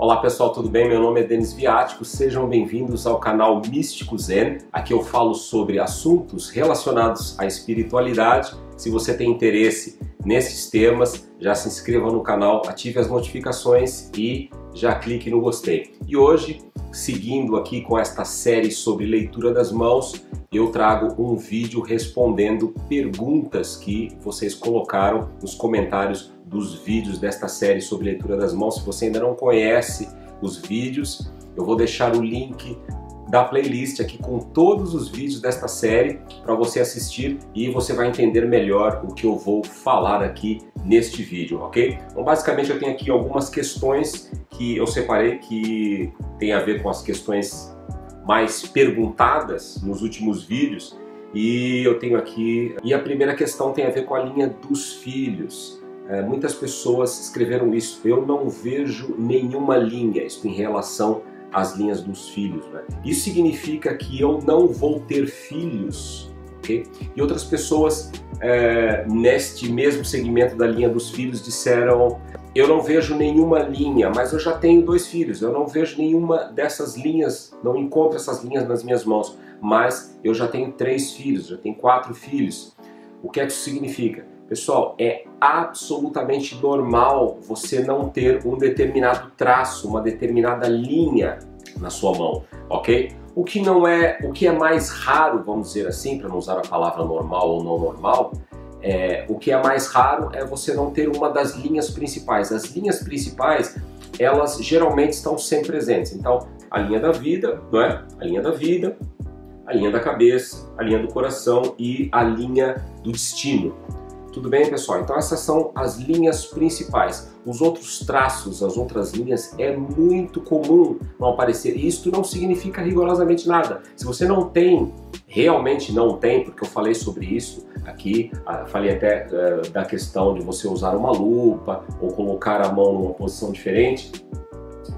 Olá pessoal, tudo bem? Meu nome é Denis Viático, sejam bem-vindos ao canal Místico Zen. Aqui eu falo sobre assuntos relacionados à espiritualidade. Se você tem interesse nesses temas, já se inscreva no canal, ative as notificações e já clique no gostei. E hoje, seguindo aqui com esta série sobre leitura das mãos, eu trago um vídeo respondendo perguntas que vocês colocaram nos comentários dos vídeos desta série sobre leitura das mãos. Se você ainda não conhece os vídeos, eu vou deixar o link da playlist aqui com todos os vídeos desta série para você assistir e você vai entender melhor o que eu vou falar aqui neste vídeo, ok? Então basicamente eu tenho aqui algumas questões que eu separei que tem a ver com as questões mais perguntadas nos últimos vídeos e eu tenho aqui e a primeira questão tem a ver com a linha dos filhos. É, muitas pessoas escreveram isso. Eu não vejo nenhuma linha, isso em relação às linhas dos filhos. Né? Isso significa que eu não vou ter filhos. Okay? E outras pessoas é, neste mesmo segmento da linha dos filhos disseram: Eu não vejo nenhuma linha, mas eu já tenho dois filhos. Eu não vejo nenhuma dessas linhas, não encontro essas linhas nas minhas mãos, mas eu já tenho três filhos, já tenho quatro filhos. O que é que isso significa? Pessoal, é absolutamente normal você não ter um determinado traço, uma determinada linha na sua mão, ok? O que não é, o que é mais raro, vamos dizer assim, para não usar a palavra normal ou não normal, é, o que é mais raro é você não ter uma das linhas principais. As linhas principais, elas geralmente estão sempre presentes. Então, a linha da vida, não é? A linha da vida, a linha da cabeça, a linha do coração e a linha do destino. Tudo bem, pessoal? Então essas são as linhas principais. Os outros traços, as outras linhas, é muito comum não aparecer. E isso não significa rigorosamente nada. Se você não tem, realmente não tem, porque eu falei sobre isso aqui, ah, falei até uh, da questão de você usar uma lupa ou colocar a mão numa posição diferente.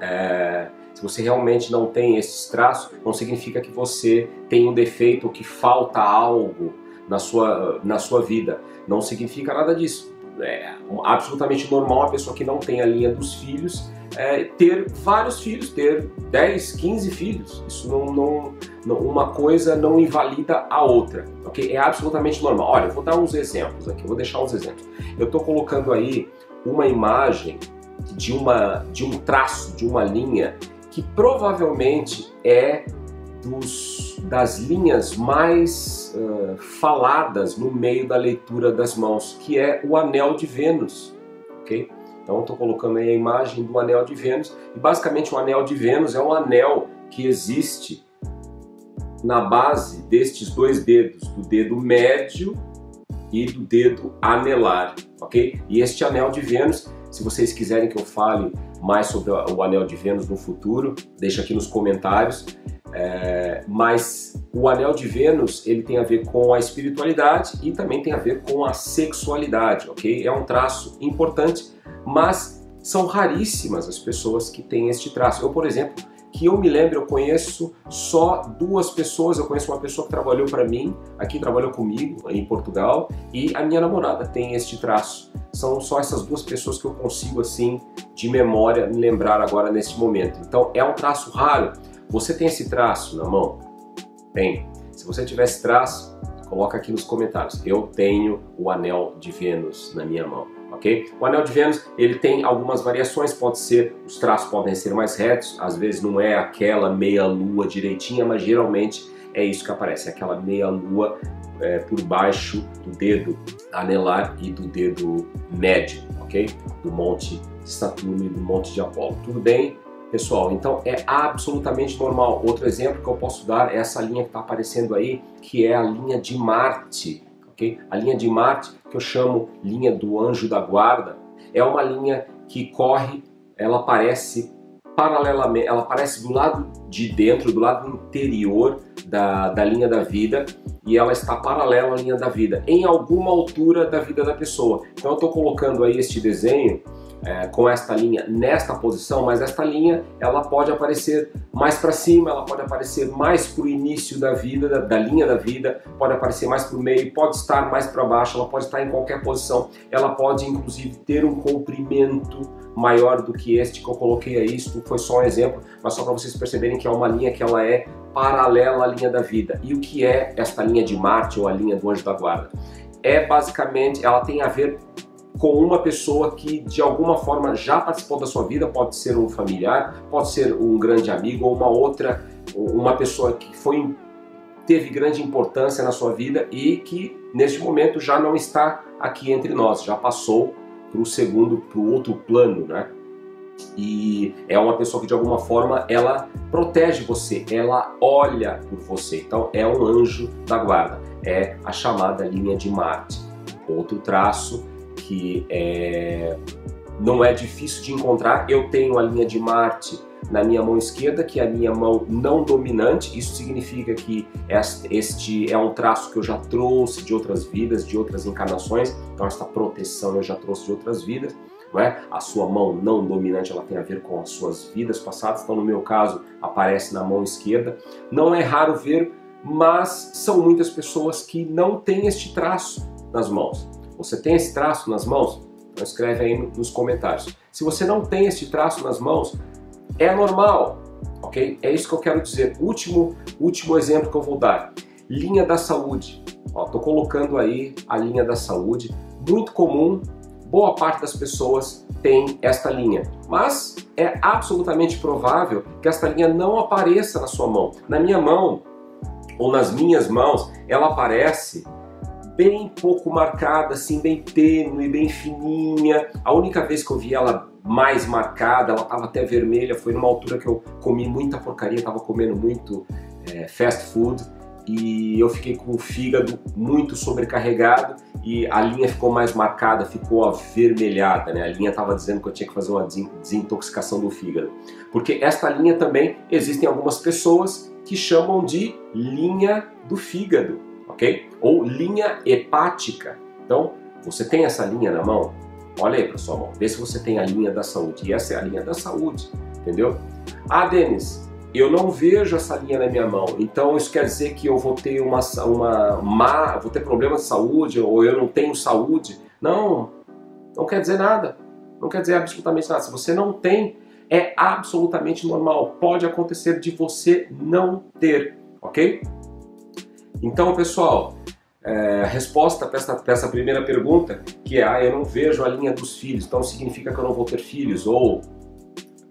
É, se você realmente não tem esses traços, não significa que você tem um defeito ou que falta algo na sua, na sua vida. Não significa nada disso. É absolutamente normal a pessoa que não tem a linha dos filhos é, ter vários filhos, ter 10, 15 filhos. Isso não, não, não, uma coisa não invalida a outra, ok? É absolutamente normal. Olha, eu vou dar uns exemplos aqui, vou deixar uns exemplos. Eu estou colocando aí uma imagem de, uma, de um traço, de uma linha que provavelmente é dos, das linhas mais uh, faladas no meio da leitura das mãos, que é o anel de Vênus, ok? Então estou colocando aí a imagem do anel de Vênus e basicamente o anel de Vênus é um anel que existe na base destes dois dedos, do dedo médio e do dedo anelar, ok? E este anel de Vênus, se vocês quiserem que eu fale mais sobre o anel de Vênus no futuro, deixa aqui nos comentários. É, mas o anel de Vênus ele tem a ver com a espiritualidade e também tem a ver com a sexualidade, ok? É um traço importante, mas são raríssimas as pessoas que têm este traço. Eu, por exemplo, que eu me lembro, eu conheço só duas pessoas. Eu conheço uma pessoa que trabalhou para mim, aqui trabalhou comigo em Portugal, e a minha namorada tem este traço. São só essas duas pessoas que eu consigo assim de memória me lembrar agora neste momento. Então é um traço raro você tem esse traço na mão? Tem. Se você tiver esse traço, coloca aqui nos comentários. Eu tenho o anel de Vênus na minha mão, ok? O anel de Vênus ele tem algumas variações. Pode ser os traços podem ser mais retos. Às vezes não é aquela meia lua direitinha, mas geralmente é isso que aparece, aquela meia lua é, por baixo do dedo anelar e do dedo médio, ok? Do monte Saturno e do monte de Apolo. Tudo bem? Pessoal, então é absolutamente normal. Outro exemplo que eu posso dar é essa linha que está aparecendo aí, que é a linha de Marte. Okay? A linha de Marte, que eu chamo linha do anjo da guarda, é uma linha que corre, ela aparece paralelamente, ela aparece do lado de dentro, do lado interior da, da linha da vida e ela está paralela à linha da vida, em alguma altura da vida da pessoa. Então eu estou colocando aí este desenho é, com esta linha nesta posição, mas esta linha ela pode aparecer mais para cima, ela pode aparecer mais para o início da vida, da, da, linha da vida, pode aparecer mais para o meio, pode estar mais para baixo, ela pode estar em qualquer posição, ela pode inclusive ter um comprimento maior do que este que eu coloquei aí, isso foi só um exemplo, mas só para vocês perceberem que é uma linha que ela é paralela à linha da vida. E o que é esta linha de Marte ou a linha do anjo da guarda? É basicamente, ela tem a ver com uma pessoa que de alguma forma já participou da sua vida, pode ser um familiar, pode ser um grande amigo ou uma outra, uma pessoa que foi teve grande importância na sua vida e que neste momento já não está aqui entre nós, já passou para o segundo, para o outro plano, né? E é uma pessoa que de alguma forma ela protege você, ela olha por você. Então é um anjo da guarda, é a chamada linha de Marte. Outro traço que é, não é difícil de encontrar. Eu tenho a linha de Marte na minha mão esquerda, que é a minha mão não dominante. Isso significa que este é um traço que eu já trouxe de outras vidas, de outras encarnações. Então esta proteção eu já trouxe de outras vidas. Não é? A sua mão não dominante ela tem a ver com as suas vidas passadas. Então no meu caso aparece na mão esquerda. Não é raro ver, mas são muitas pessoas que não têm este traço nas mãos. Você tem esse traço nas mãos? Então escreve aí nos comentários. Se você não tem esse traço nas mãos, é normal, ok? É isso que eu quero dizer. Último, último exemplo que eu vou dar. Linha da saúde. Estou colocando aí a linha da saúde. Muito comum, boa parte das pessoas tem esta linha. Mas é absolutamente provável que esta linha não apareça na sua mão. Na minha mão, ou nas minhas mãos, ela aparece bem pouco marcada, assim, bem tênue, bem fininha. A única vez que eu vi ela mais marcada, ela estava até vermelha, foi numa altura que eu comi muita porcaria, estava comendo muito é, fast food e eu fiquei com o fígado muito sobrecarregado e a linha ficou mais marcada, ficou avermelhada, né? A linha estava dizendo que eu tinha que fazer uma desintoxicação do fígado. Porque esta linha também existem algumas pessoas que chamam de linha do fígado, ok? Ou linha hepática. Então, você tem essa linha na mão? Olha aí para sua mão, vê se você tem a linha da saúde. E essa é a linha da saúde, entendeu? Ah, Denis, eu não vejo essa linha na minha mão, então isso quer dizer que eu vou ter uma, uma má, vou ter problema de saúde ou eu não tenho saúde? Não, não quer dizer nada. Não quer dizer absolutamente nada. Se você não tem, é absolutamente normal. Pode acontecer de você não ter, ok? Então, pessoal, é, resposta para essa, essa primeira pergunta, que é, ah, eu não vejo a linha dos filhos, então significa que eu não vou ter filhos, ou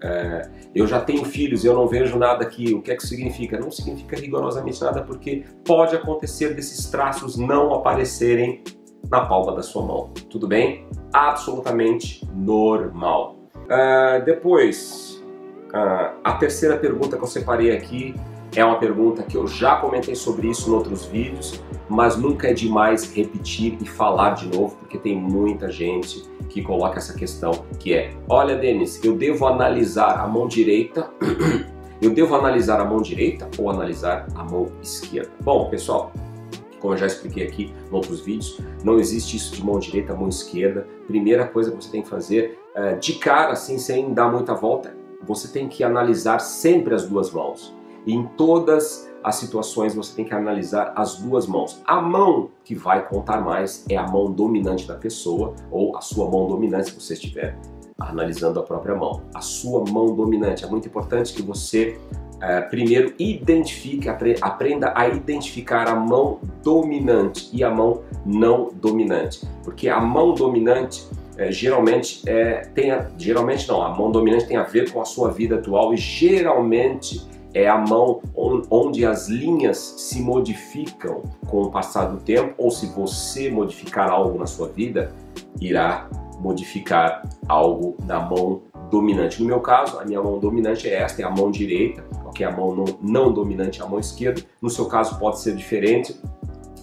é, eu já tenho filhos e eu não vejo nada aqui, o que é que significa? Não significa rigorosamente nada, porque pode acontecer desses traços não aparecerem na palma da sua mão, tudo bem? Absolutamente normal. Uh, depois, uh, a terceira pergunta que eu separei aqui é uma pergunta que eu já comentei sobre isso em outros vídeos, mas nunca é demais repetir e falar de novo, porque tem muita gente que coloca essa questão, que é: "Olha, Denis, eu devo analisar a mão direita eu devo analisar a mão direita ou analisar a mão esquerda?". Bom, pessoal, como eu já expliquei aqui em outros vídeos, não existe isso de mão direita, mão esquerda. Primeira coisa que você tem que fazer, eh, de cara, assim, sem dar muita volta, você tem que analisar sempre as duas mãos. Em todas as situações você tem que analisar as duas mãos. A mão que vai contar mais é a mão dominante da pessoa ou a sua mão dominante se você estiver analisando a própria mão. A sua mão dominante é muito importante que você é, primeiro identifique, aprenda a identificar a mão dominante e a mão não dominante, porque a mão dominante é, geralmente é, tem a, geralmente não, a mão dominante tem a ver com a sua vida atual e geralmente é a mão onde as linhas se modificam com o passar do tempo, ou se você modificar algo na sua vida, irá modificar algo na mão dominante. No meu caso, a minha mão dominante é esta, é a mão direita, ok? A mão não, não dominante é a mão esquerda. No seu caso pode ser diferente.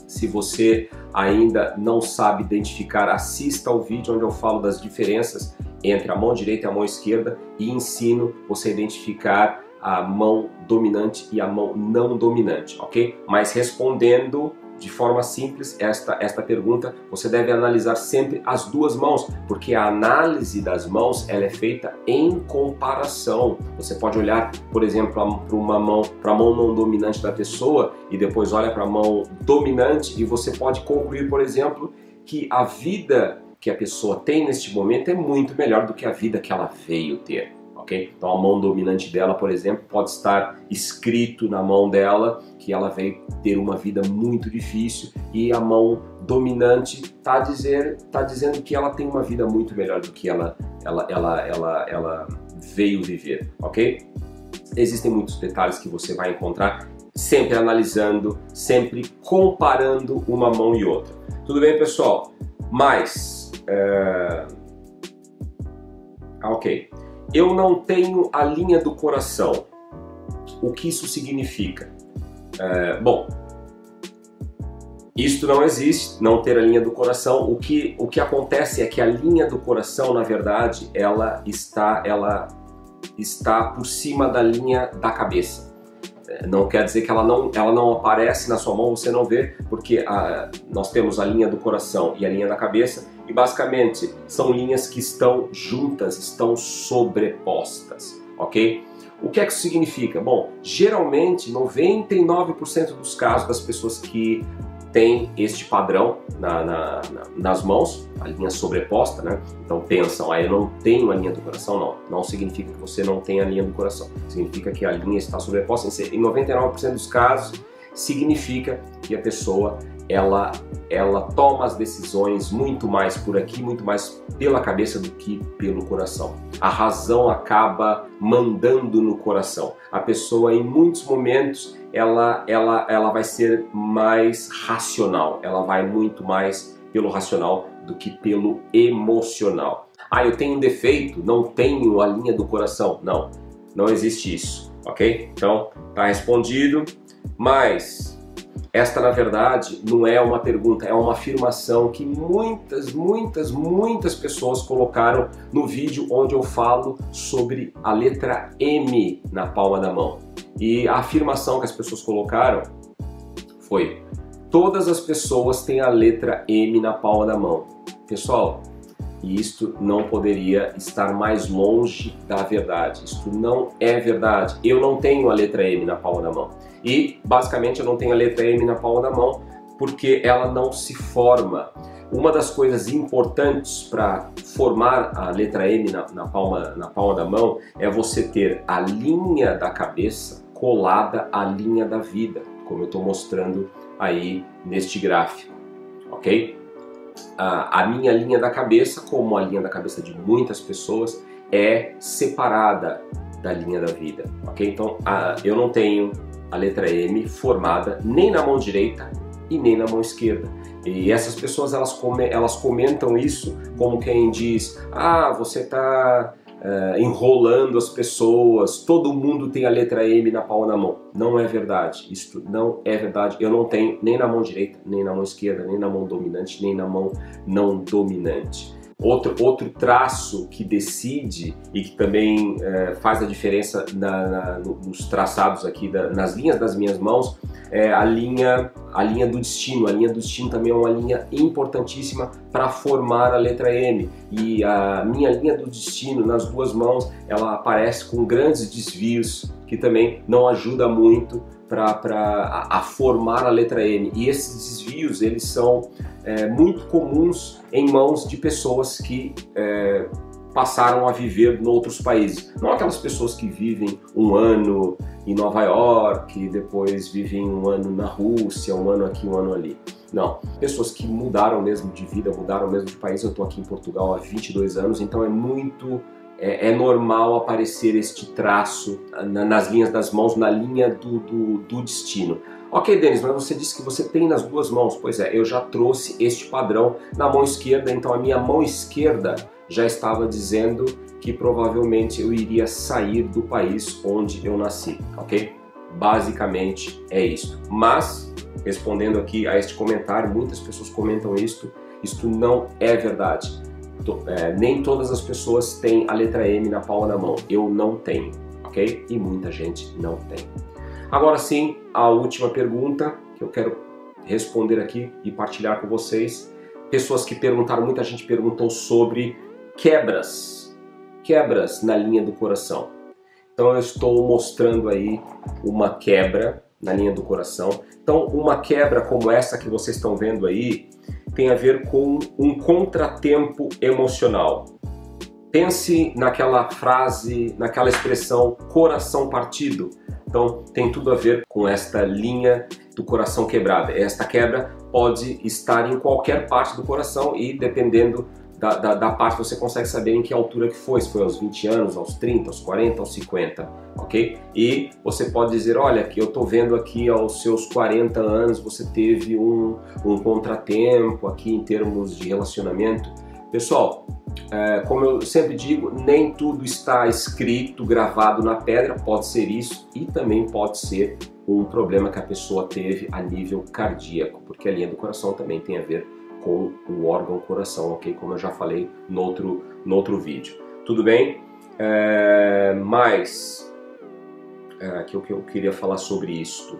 Se você ainda não sabe identificar, assista ao vídeo onde eu falo das diferenças entre a mão direita e a mão esquerda e ensino você a identificar a mão dominante e a mão não dominante, ok? Mas respondendo de forma simples esta, esta pergunta, você deve analisar sempre as duas mãos, porque a análise das mãos ela é feita em comparação. Você pode olhar, por exemplo, para uma mão, para a mão não dominante da pessoa e depois olha para a mão dominante e você pode concluir, por exemplo, que a vida que a pessoa tem neste momento é muito melhor do que a vida que ela veio ter. Okay? Então a mão dominante dela, por exemplo, pode estar escrito na mão dela que ela veio ter uma vida muito difícil e a mão dominante está dizer, tá dizendo que ela tem uma vida muito melhor do que ela, ela, ela, ela, ela veio viver, ok? Existem muitos detalhes que você vai encontrar sempre analisando, sempre comparando uma mão e outra. Tudo bem, pessoal? Mas, é... ok, eu não tenho a linha do coração. O que isso significa? É... Bom, isto não existe, não ter a linha do coração. O que, o que acontece é que a linha do coração, na verdade, ela está, ela está por cima da linha da cabeça. É, não quer dizer que ela não, ela não aparece na sua mão, você não vê, porque a, nós temos a linha do coração e a linha da cabeça, e basicamente são linhas que estão juntas, estão sobrepostas, ok? O que é que isso significa? Bom, geralmente 99% dos casos das pessoas que tem este padrão na, na, na, nas mãos, a linha sobreposta, né? Então pensam, ah, eu não tenho a linha do coração, não. Não significa que você não tem a linha do coração. Significa que a linha está sobreposta. Em 99% dos casos, significa que a pessoa ela, ela toma as decisões muito mais por aqui, muito mais pela cabeça do que pelo coração. A razão acaba mandando no coração. A pessoa, em muitos momentos, ela, ela, ela vai ser mais racional, ela vai muito mais pelo racional do que pelo emocional. Ah, eu tenho um defeito, não tenho a linha do coração. Não, não existe isso, ok? Então, tá respondido, mas esta, na verdade, não é uma pergunta, é uma afirmação que muitas, muitas, muitas pessoas colocaram no vídeo onde eu falo sobre a letra M na palma da mão. E a afirmação que as pessoas colocaram foi: todas as pessoas têm a letra M na palma da mão. Pessoal, isto não poderia estar mais longe da verdade. Isto não é verdade. Eu não tenho a letra M na palma da mão. E basicamente eu não tenho a letra M na palma da mão porque ela não se forma. Uma das coisas importantes para formar a letra M na, na, palma, na palma da mão é você ter a linha da cabeça colada à linha da vida, como eu estou mostrando aí neste gráfico, ok? A, a minha linha da cabeça, como a linha da cabeça de muitas pessoas, é separada da linha da vida, ok? Então a, eu não tenho a letra M formada nem na mão direita e nem na mão esquerda. E essas pessoas elas, come, elas comentam isso como quem diz: ah, você está uh, eh, enrolando as pessoas, todo mundo tem a letra M na palma da mão. Não é verdade, isso não é verdade. Eu não tenho nem na mão direita, nem na mão esquerda, nem na mão dominante, nem na mão não dominante. Outro, outro traço que decide e que também é, faz a diferença na, na, nos traçados aqui, da, nas linhas das minhas mãos, é a linha, a linha do destino. A linha do destino também é uma linha importantíssima para formar a letra M. E a minha linha do destino nas duas mãos, ela aparece com grandes desvios que também não ajuda muito para a, formar a letra M. E esses desvios eles são é, muito comuns em mãos de pessoas que é, passaram a viver em outros países. Não aquelas pessoas que vivem um ano em Nova York, depois vivem um ano na Rússia, um ano aqui, um ano ali. Não, pessoas que mudaram mesmo de vida, mudaram mesmo de país. Eu estou aqui em Portugal há 22 anos, então é muito é, é, normal aparecer este traço na, nas linhas das mãos, na linha do, do, do destino. Ok, Denis, mas você disse que você tem nas duas mãos. Pois é, eu já trouxe este padrão na mão esquerda, então a minha mão esquerda já estava dizendo que provavelmente eu iria sair do país onde eu nasci, ok? Basicamente é isso. Mas, respondendo aqui a este comentário, muitas pessoas comentam isto, isto não é verdade é, nem todas as pessoas têm a letra M na palma da mão. Eu não tenho, ok? E muita gente não tem. Agora sim, a última pergunta que eu quero responder aqui e partilhar com vocês. Pessoas que perguntaram, muita gente perguntou sobre quebras, quebras na linha do coração. Então eu estou mostrando aí uma quebra na linha do coração. Então, uma quebra como essa que vocês estão vendo aí tem a ver com um contratempo emocional. Pense naquela frase, naquela expressão coração partido. Então, tem tudo a ver com esta linha do coração quebrada. Esta quebra pode estar em qualquer parte do coração e dependendo da, da, da, parte você consegue saber em que altura que foi, se foi aos 20 anos, aos 30, aos 40, aos 50, ok? E você pode dizer, olha, que eu estou vendo aqui aos seus 40 anos você teve um, um contratempo aqui em termos de relacionamento. Pessoal, é, como eu sempre digo, nem tudo está escrito, gravado na pedra, pode ser isso e também pode ser um problema que a pessoa teve a nível cardíaco, porque a linha do coração também tem a ver com o órgão coração, ok? Como eu já falei no outro, no outro vídeo. Tudo bem? É, mas, é, que o que eu queria falar sobre isto.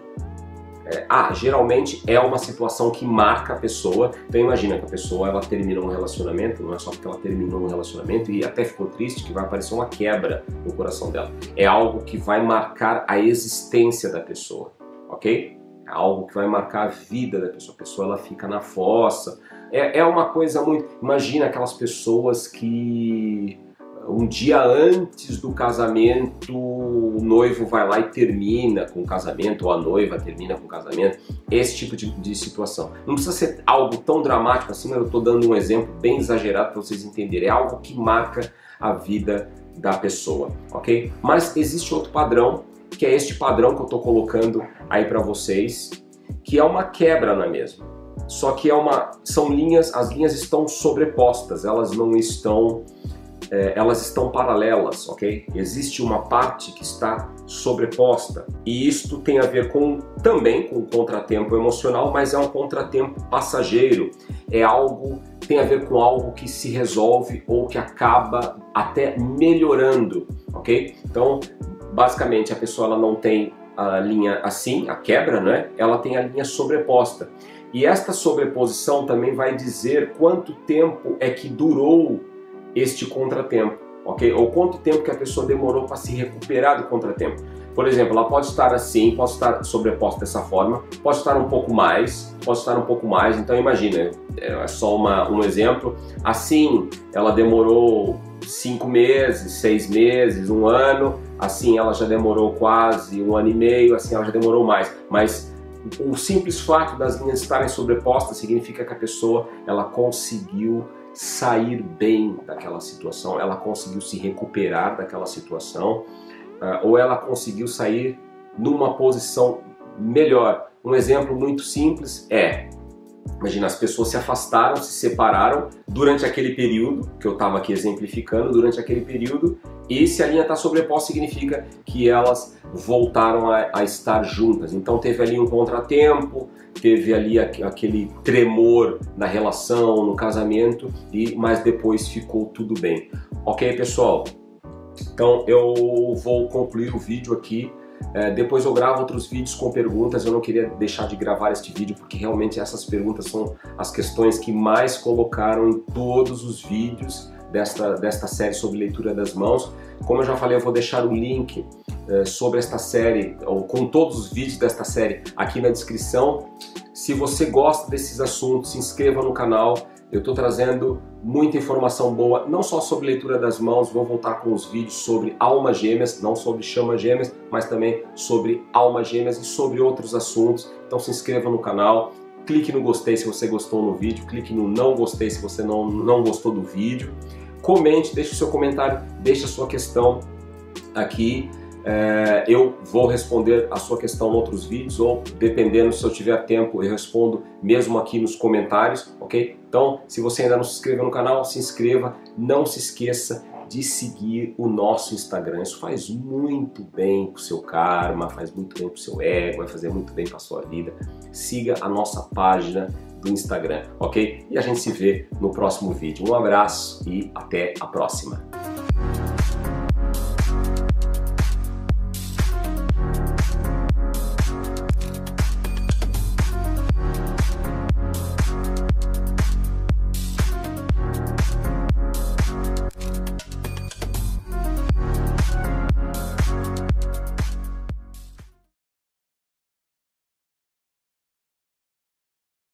É, ah, geralmente é uma situação que marca a pessoa. Então imagina que a pessoa ela terminou um relacionamento, não é só porque ela terminou um relacionamento e até ficou triste que vai aparecer uma quebra no coração dela. É algo que vai marcar a existência da pessoa, ok? É algo que vai marcar a vida da pessoa. A pessoa ela fica na fossa. É, é uma coisa muito. Imagina aquelas pessoas que um dia antes do casamento, o noivo vai lá e termina com o casamento, ou a noiva termina com o casamento, esse tipo de, de situação. Não precisa ser algo tão dramático assim, mas eu estou dando um exemplo bem exagerado para vocês entenderem. É algo que marca a vida da pessoa, ok? Mas existe outro padrão, que é este padrão que eu estou colocando aí para vocês, que é uma quebra na mesma. Só que é uma, são linhas, as linhas estão sobrepostas, elas não estão é, elas estão paralelas, ok? Existe uma parte que está sobreposta e isto tem a ver com também com o contratempo emocional, mas é um contratempo passageiro, é algo tem a ver com algo que se resolve ou que acaba até melhorando, ok? Então, basicamente a pessoa ela não tem a linha assim, a quebra, né? Ela tem a linha sobreposta. E esta sobreposição também vai dizer quanto tempo é que durou este contratempo, ok? Ou quanto tempo que a pessoa demorou para se recuperar do contratempo. Por exemplo, ela pode estar assim, pode estar sobreposta dessa forma, pode estar um pouco mais, pode estar um pouco mais. Então imagina, é só uma, um exemplo. Assim, ela demorou cinco meses, seis meses, um ano. Assim, ela já demorou quase um ano e meio. Assim, ela já demorou mais. Mas o simples fato das linhas estarem sobrepostas significa que a pessoa ela conseguiu sair bem daquela situação, ela conseguiu se recuperar daquela situação, uh, ou ela conseguiu sair numa posição melhor. Um exemplo muito simples é Imagina, as pessoas se afastaram, se separaram durante aquele período, que eu estava aqui exemplificando, durante aquele período, e se a linha está sobreposta, significa que elas voltaram a, a, estar juntas. Então teve ali um contratempo, teve ali aquele tremor na relação, no casamento, e mas depois ficou tudo bem. Ok, pessoal? Então eu vou concluir o vídeo aqui é, depois eu gravo outros vídeos com perguntas. Eu não queria deixar de gravar este vídeo porque realmente essas perguntas são as questões que mais colocaram em todos os vídeos desta, desta série sobre leitura das mãos. Como eu já falei, eu vou deixar o link é, sobre esta série, ou com todos os vídeos desta série aqui na descrição. Se você gosta desses assuntos, se inscreva no canal eu estou trazendo muita informação boa, não só sobre leitura das mãos, vou voltar com os vídeos sobre almas gêmeas, não sobre chama gêmeas, mas também sobre almas gêmeas e sobre outros assuntos. Então se inscreva no canal, clique no gostei se você gostou no vídeo, clique no não gostei se você não, não gostou do vídeo. Comente, deixe o seu comentário, deixe a sua questão aqui. É, eu vou responder a sua questão em outros vídeos ou dependendo se eu tiver tempo eu respondo mesmo aqui nos comentários, ok? Então, se você ainda não se inscreveu no canal, se inscreva, não se esqueça de seguir o nosso Instagram. Isso faz muito bem para o seu karma, faz muito bem para o seu ego, vai fazer muito bem para a sua vida. Siga a nossa página do Instagram, ok? E a gente se vê no próximo vídeo. Um abraço e até a próxima.